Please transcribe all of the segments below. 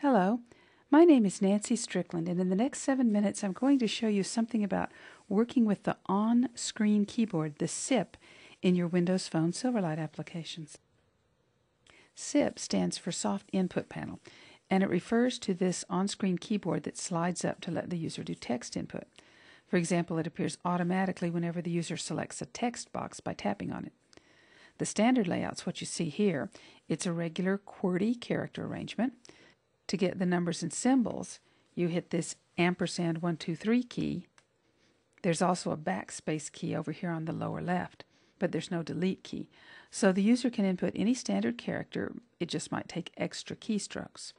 Hello, my name is Nancy Strickland, and in the next seven minutes, I'm going to show you something about working with the on screen keyboard, the SIP, in your Windows Phone Silverlight applications. SIP stands for Soft Input Panel, and it refers to this on screen keyboard that slides up to let the user do text input. For example, it appears automatically whenever the user selects a text box by tapping on it. The standard layout's what you see here. It's a regular QWERTY character arrangement to get the numbers and symbols, you hit this ampersand 123 key. There's also a backspace key over here on the lower left, but there's no delete key. So the user can input any standard character, it just might take extra keystrokes.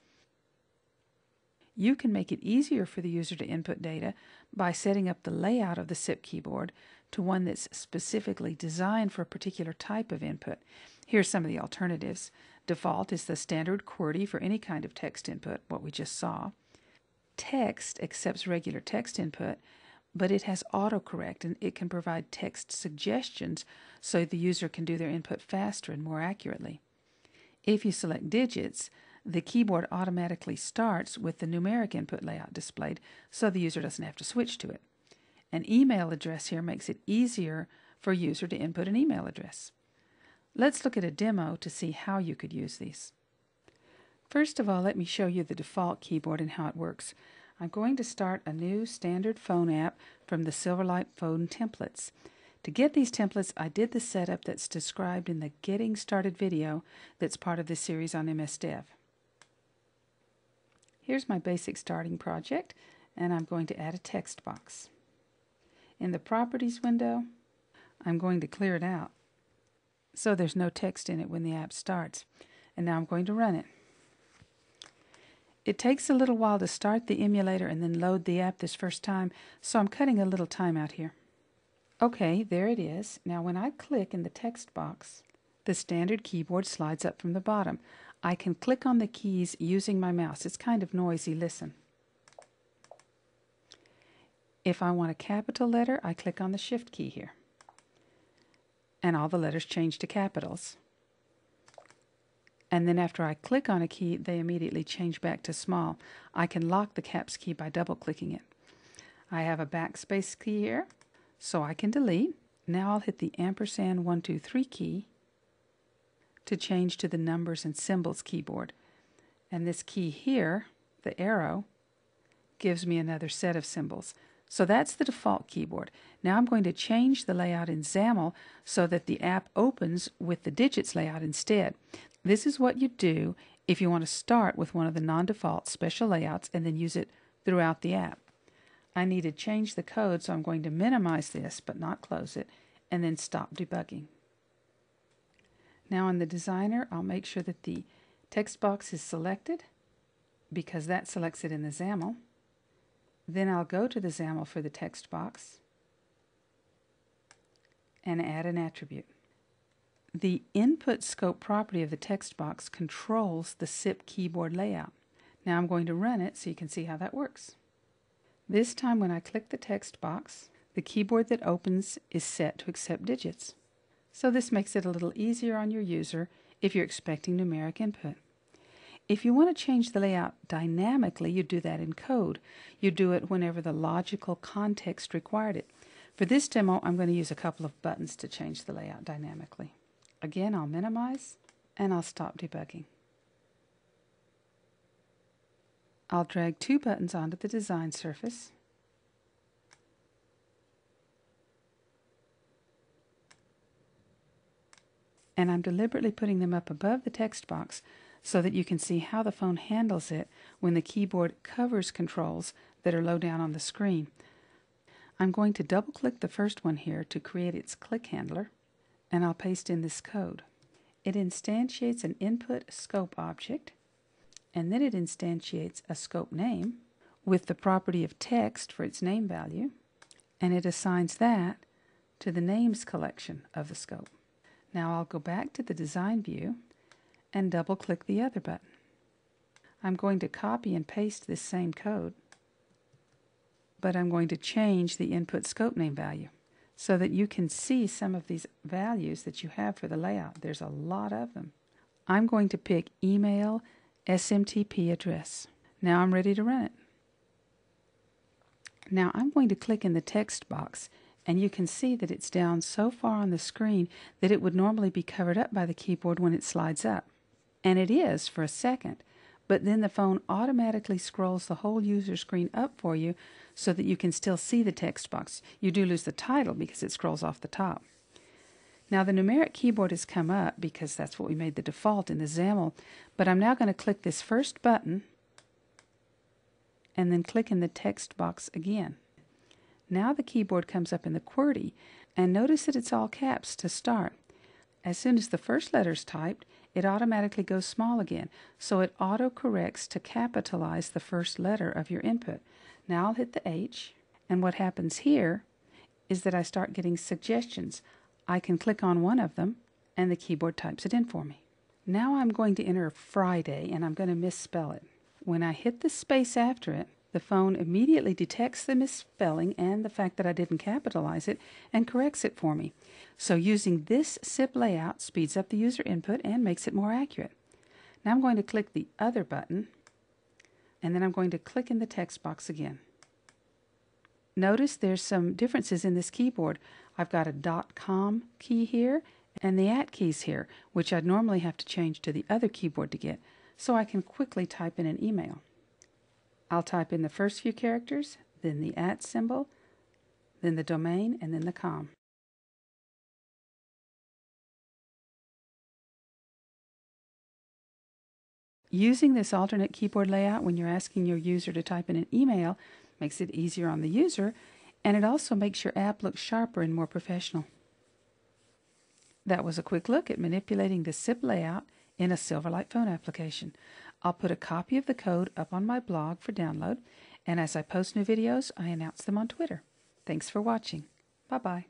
You can make it easier for the user to input data by setting up the layout of the SIP keyboard to one that's specifically designed for a particular type of input. Here's some of the alternatives. Default is the standard QWERTY for any kind of text input, what we just saw. Text accepts regular text input, but it has autocorrect and it can provide text suggestions so the user can do their input faster and more accurately. If you select digits, the keyboard automatically starts with the numeric input layout displayed so the user doesn't have to switch to it. An email address here makes it easier for user to input an email address. Let's look at a demo to see how you could use these. First of all, let me show you the default keyboard and how it works. I'm going to start a new standard phone app from the Silverlight Phone templates. To get these templates, I did the setup that's described in the Getting Started video that's part of this series on MS Dev. Here's my basic starting project, and I'm going to add a text box. In the Properties window, I'm going to clear it out so there's no text in it when the app starts. And now I'm going to run it. It takes a little while to start the emulator and then load the app this first time, so I'm cutting a little time out here. Okay, there it is. Now when I click in the text box, the standard keyboard slides up from the bottom. I can click on the keys using my mouse. It's kind of noisy. Listen. If I want a capital letter, I click on the Shift key here. And all the letters change to capitals. And then after I click on a key, they immediately change back to small. I can lock the caps key by double clicking it. I have a backspace key here, so I can delete. Now I'll hit the ampersand 123 key to change to the numbers and symbols keyboard. And this key here, the arrow, gives me another set of symbols. So that's the default keyboard. Now I'm going to change the layout in XAML so that the app opens with the digits layout instead. This is what you do if you want to start with one of the non-default special layouts and then use it throughout the app. I need to change the code, so I'm going to minimize this but not close it and then stop debugging. Now in the designer, I'll make sure that the text box is selected because that selects it in the XAML. Then I'll go to the XAML for the text box and add an attribute. The input scope property of the text box controls the SIP keyboard layout. Now I'm going to run it so you can see how that works. This time when I click the text box, the keyboard that opens is set to accept digits. So this makes it a little easier on your user if you're expecting numeric input. If you want to change the layout dynamically, you do that in code. You do it whenever the logical context required it. For this demo, I'm going to use a couple of buttons to change the layout dynamically. Again, I'll minimize and I'll stop debugging. I'll drag two buttons onto the design surface. And I'm deliberately putting them up above the text box so that you can see how the phone handles it when the keyboard covers controls that are low down on the screen. I'm going to double click the first one here to create its click handler and I'll paste in this code. It instantiates an input scope object and then it instantiates a scope name with the property of text for its name value and it assigns that to the names collection of the scope. Now I'll go back to the design view and double click the other button. I'm going to copy and paste this same code, but I'm going to change the input scope name value so that you can see some of these values that you have for the layout. There's a lot of them. I'm going to pick email SMTP address. Now I'm ready to run it. Now I'm going to click in the text box and you can see that it's down so far on the screen that it would normally be covered up by the keyboard when it slides up. And it is for a second, but then the phone automatically scrolls the whole user screen up for you so that you can still see the text box. You do lose the title because it scrolls off the top. Now the numeric keyboard has come up because that's what we made the default in the XAML, but I'm now going to click this first button and then click in the text box again. Now the keyboard comes up in the QWERTY, and notice that it's all caps to start. As soon as the first letter is typed, it automatically goes small again, so it auto-corrects to capitalize the first letter of your input. Now I'll hit the H, and what happens here is that I start getting suggestions. I can click on one of them, and the keyboard types it in for me. Now I'm going to enter Friday, and I'm going to misspell it. When I hit the space after it, the phone immediately detects the misspelling and the fact that I didn't capitalize it and corrects it for me. So using this SIP layout speeds up the user input and makes it more accurate. Now I'm going to click the other button and then I'm going to click in the text box again. Notice there's some differences in this keyboard. I've got a dot .com key here and the at keys here, which I'd normally have to change to the other keyboard to get so I can quickly type in an email. I'll type in the first few characters, then the at symbol, then the domain, and then the com. Using this alternate keyboard layout when you're asking your user to type in an email makes it easier on the user, and it also makes your app look sharper and more professional. That was a quick look at manipulating the SIP layout in a Silverlight phone application. I'll put a copy of the code up on my blog for download, and as I post new videos, I announce them on Twitter. Thanks for watching. Bye bye.